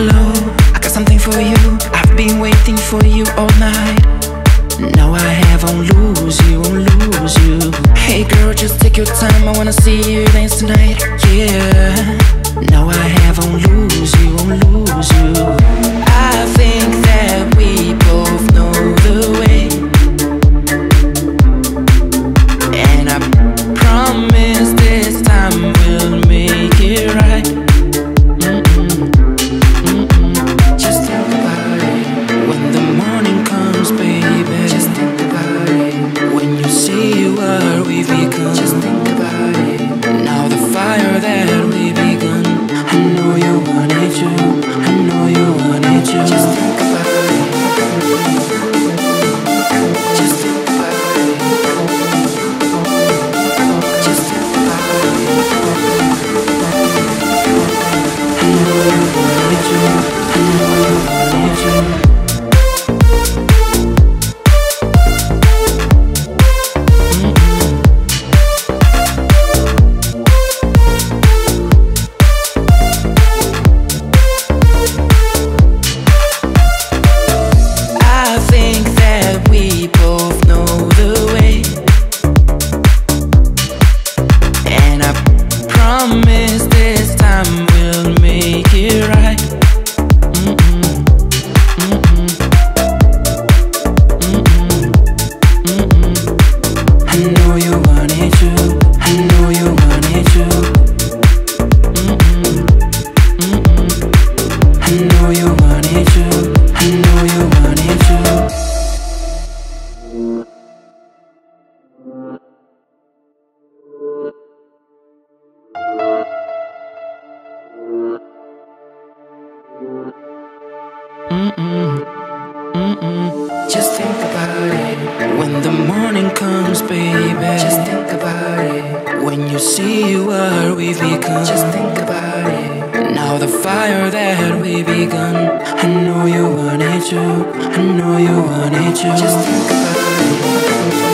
Hello, I got something for you. I've been waiting for you all night. Now I have on lose you, on lose you. Hey girl, just take your time. I wanna see you dance tonight. Yeah. Mm-mm. Just think about it when the morning comes, baby. Just think about it when you see you, what we've become. Just think about it. Now the fire that we begun. I know you wanted to. I know you wanted to. Just think about it.